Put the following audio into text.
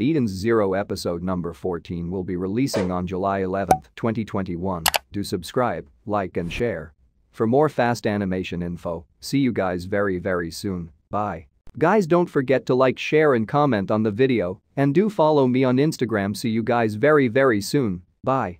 Eden's Zero episode number 14 will be releasing on July 11, 2021. Do subscribe, like and share. For more fast animation info, see you guys very very soon, bye. Guys don't forget to like share and comment on the video and do follow me on Instagram see you guys very very soon, bye.